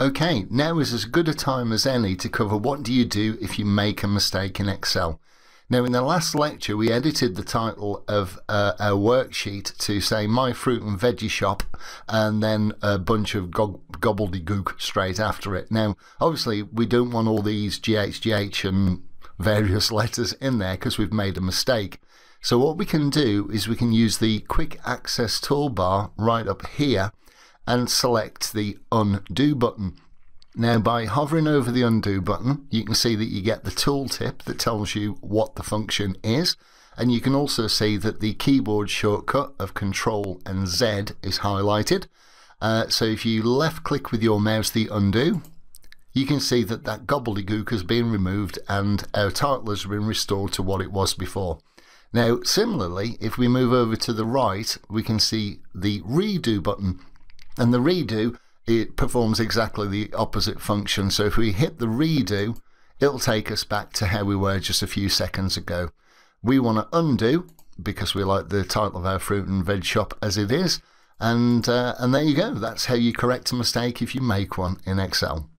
Okay, now is as good a time as any to cover what do you do if you make a mistake in Excel. Now, in the last lecture, we edited the title of uh, worksheet to say My Fruit and Veggie Shop and then a bunch of go gobbledygook straight after it. Now, obviously, we don't want all these GHGH and various letters in there because we've made a mistake. So what we can do is we can use the quick access toolbar right up here and select the undo button. Now by hovering over the undo button you can see that you get the tooltip that tells you what the function is and you can also see that the keyboard shortcut of control and Z is highlighted. Uh, so if you left click with your mouse the undo you can see that that gobbledygook has been removed and our title has been restored to what it was before. Now similarly if we move over to the right we can see the redo button and the redo, it performs exactly the opposite function. So if we hit the redo, it'll take us back to how we were just a few seconds ago. We want to undo because we like the title of our fruit and veg shop as it is. And, uh, and there you go. That's how you correct a mistake if you make one in Excel.